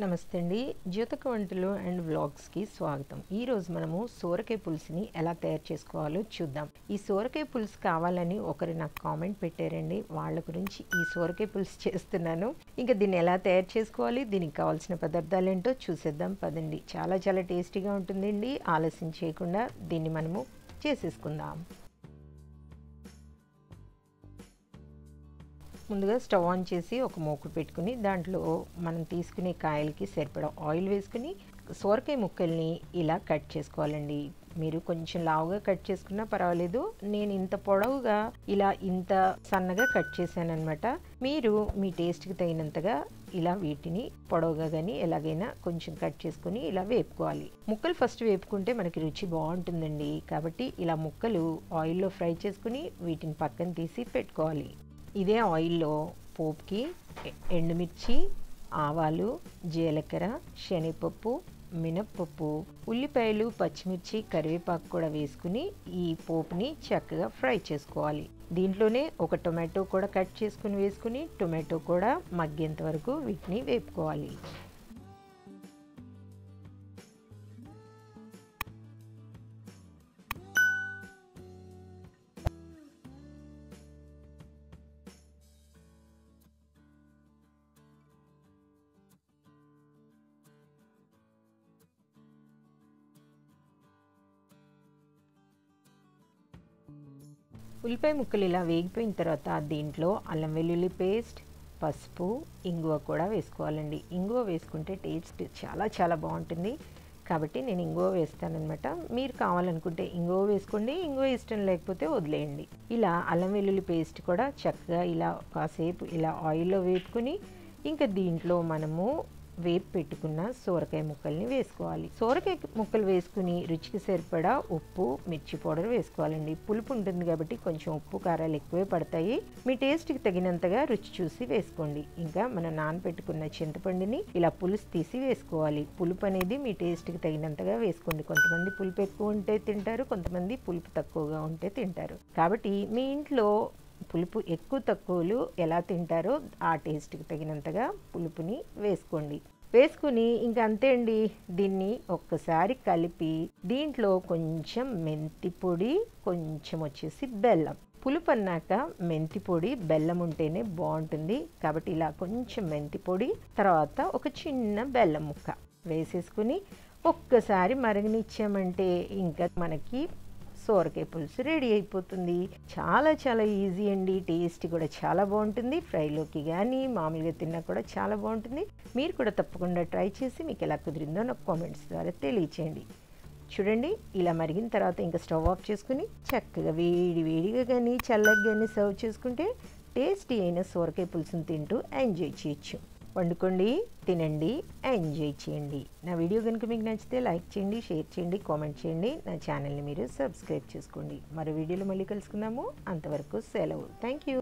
నమస్తే అండి. జ్యోతక వంటలు అండ్ వ్లాగ్స్కి స్వాగతం. ఈరోజు మనము సోరకాయ పులుసుని ఎలా తయారు చేసుకోవాలో చూద్దాం. ఈ సోరకాయ పులుసు కావాలని ఒకరు నాకు కామెంట్ పెట్టారండి. వాళ్ళ గురించి ఈ సోరకాయ పులుసు చేస్తున్నాను. ఇంకా దీన్ని ఎలా తయారు చేసుకోవాలి దీనికి కావాల్సిన పదార్థాలు ఏంటో చూసేద్దాం పదండి. చాలా చాలా టేస్టీగా ఉంటుందండి. ఆలస్యం చేయకుండా దీన్ని మనము చేసేసుకుందాం. ముందుగా స్టవ్ ఆన్ చేసి ఒక మూకుడు పెట్టుకుని దాంట్లో మనం తీసుకునే కాయలకి సరిపడా ఆయిల్ వేసుకుని సోరకాయ ముక్కల్ని ఇలా కట్ చేసుకోవాలండి. మీరు కొంచెం లావుగా కట్ చేసుకున్నా పర్వాలేదు. నేను ఇంత పొడవుగా ఇలా ఇంత సన్నగా కట్ చేశాను అనమాట మీరు మీ టేస్ట్కి తగినంతగా ఇలా వీటిని పొడవుగా కానీ ఎలాగైనా కొంచెం కట్ చేసుకుని ఇలా వేపుకోవాలి. ముక్కలు ఫస్ట్ వేపుకుంటే మనకి రుచి బాగుంటుందండి. కాబట్టి ఇలా ముక్కలు ఆయిల్లో ఫ్రై చేసుకుని వీటిని పక్కన తీసి పెట్టుకోవాలి. ఇదే ఆయిల్లో పోపుకి ఎండుమిర్చి ఆవాలు జీలకర్ర శనగపప్పు మినప్పప్పు ఉల్లిపాయలు పచ్చిమిర్చి కరివేపాకు కూడా వేసుకుని ఈ పోపుని చక్కగా ఫ్రై చేసుకోవాలి. దీంట్లోనే ఒక టొమాటో కూడా కట్ చేసుకుని వేసుకుని టొమాటో కూడా మగ్గేంత వరకు వీటిని వేపుకోవాలి. ఉల్లిపాయ ముక్కలు ఇలా వేగిపోయిన తర్వాత దీంట్లో అల్లం వెల్లుల్లి పేస్ట్ పసుపు ఇంగువ కూడా వేసుకోవాలండి. ఇంగువ వేసుకుంటే టేస్ట్ చాలా చాలా బాగుంటుంది. కాబట్టి నేను ఇంగువ వేస్తానమాట మీరు కావాలనుకుంటే ఇంగువ వేసుకోండి ఇంగువ ఇష్టం లేకపోతే వదిలేయండి. ఇలా అల్లం వెల్లుల్లి పేస్ట్ కూడా చక్కగా ఇలా కాసేపు ఇలా ఆయిల్లో వేపుకుని ఇంకా దీంట్లో మనము వేపు పెట్టుకున్న సోరకాయ ముక్కల్ని వేసుకోవాలి. సోరకాయ ముక్కలు వేసుకుని రుచికి సరిపడా ఉప్పు మిర్చి పౌడర్ వేసుకోవాలండి. పులుపు ఉంటుంది కాబట్టి కొంచెం ఉప్పు కారాలు ఎక్కువే పడతాయి. మీ టేస్ట్కి తగినంతగా రుచి చూసి వేసుకోండి. ఇంకా మనం నానబెట్టుకున్న చింతపండుని ఇలా పులుసు తీసి వేసుకోవాలి. పులుపు అనేది మీ టేస్ట్కి తగినంతగా వేసుకోండి. కొంతమంది పులుపు ఎక్కువ ఉంటే తింటారు కొంతమంది పులుపు తక్కువగా ఉంటే తింటారు. కాబట్టి మీ ఇంట్లో పులుపు ఎక్కువ తక్కువలు ఎలా తింటారో ఆ టేస్ట్కి తగినంతగా పులుపుని వేసుకోండి. వేసుకుని ఇంకా అంతే అండి. దీన్ని ఒక్కసారి కలిపి దీంట్లో కొంచెం మెంతి పొడి కొంచెం వచ్చేసి బెల్లం. పులుపు అన్నాక మెంతి పొడి బెల్లం ఉంటేనే బాగుంటుంది. కాబట్టి ఇలా కొంచెం మెంతి పొడి తర్వాత ఒక చిన్న బెల్లం ముక్క వేసేసుకుని ఒక్కసారి మరగనిచ్చామంటే ఇంకా మనకి సోరకాయ పులుసు రెడీ అయిపోతుంది. చాలా చాలా ఈజీ అండి. టేస్ట్ కూడా చాలా బాగుంటుంది. ఫ్రైలోకి కానీ మామూలుగా తిన్నా కూడా చాలా బాగుంటుంది. మీరు కూడా తప్పకుండా ట్రై చేసి మీకు ఎలా కుదిరిందో నాకు కామెంట్స్ ద్వారా తెలియచేయండి. చూడండి ఇలా మరిగిన తర్వాత ఇంకా స్టవ్ ఆఫ్ చేసుకుని చక్కగా వేడి వేడిగా కానీ చల్లగా కానీ సర్వ్ చేసుకుంటే టేస్టీ అయిన సోరకాయ పులుసును తింటూ ఎంజాయ్ చేయొచ్చు. వండుకోండి తినండి ఎంజాయ్ చేయండి. నా వీడియో కనుక మీకు నచ్చితే లైక్ చేయండి షేర్ చేయండి కామెంట్ చేయండి. నా ఛానల్ని మీరు సబ్స్క్రైబ్ చేసుకోండి. మరో వీడియోలో మళ్ళీ కలుసుకుందాము. అంతవరకు సెలవు. Thank you.